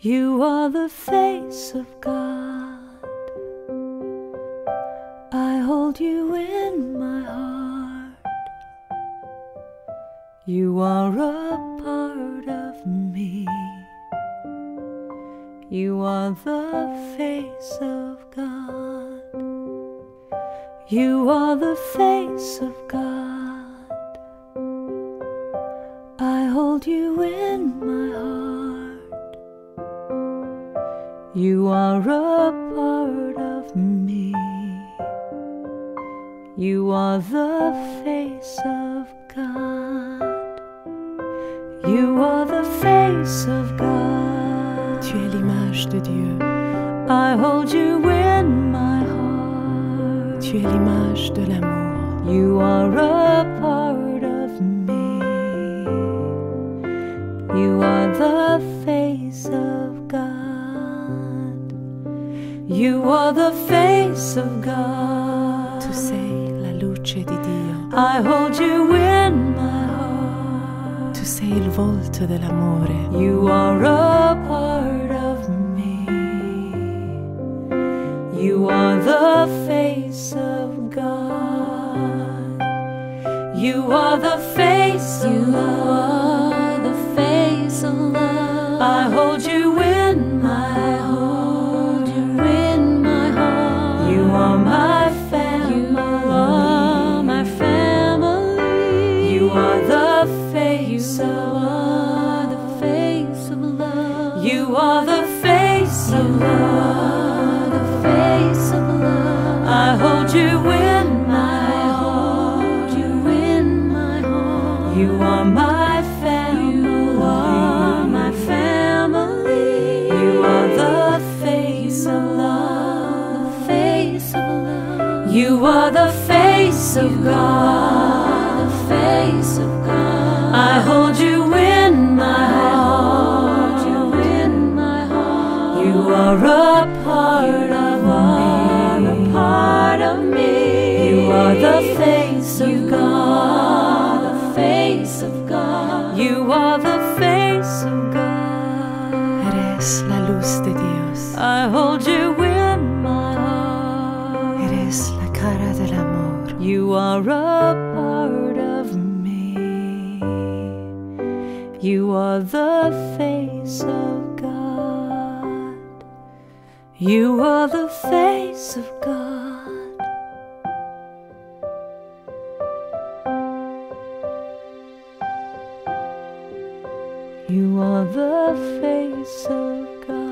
You are the face of God. I hold you in my heart. You are a part of me. You are the face of God. You are the face of God. I hold you in my heart. You are a part of me. You are the face of God. You are the face of God. Tu es l'image de Dieu. I hold you in my heart. Tu es l'image de l'amour. You are a part of me. You are the You are the face of God. Tu sei la luce di Dio. I hold you in my heart. Tu sei il volto dell'amore. You are a part of me. You are the face of God. You are the face of You love. are the face of love. I hold you You are the face of are the love. face of love. You are the face of love. the face of love. I hold you in my hold you in my heart. You are my family. You are my family. You are love. the face of love. You are the face of God. Face of God. I hold you in my heart. you in my heart. You are a part of me. a part of me. You are the face of You God. the face of God. You are the face of God. Eres la luz de Dios. I hold you in my heart. Eres la cara del amor. You are a part of You are the face of God. You are the face of God. You are the face of God.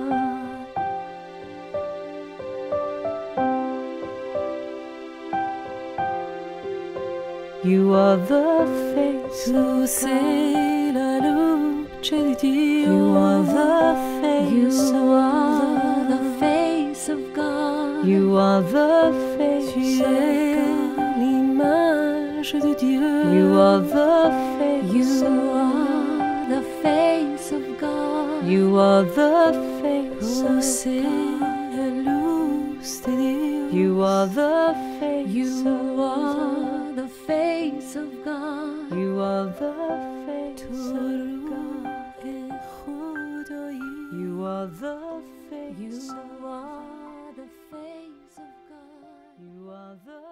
You are the face of sei la luce di Dio. You are the face You are the face of God. You are the face Tu of es God. l'image de Dieu. You are the face You are the face of God. You are the face sei God. la luz de Dios. You are the face You are the face of God. You are the face. You are the face of God. You are the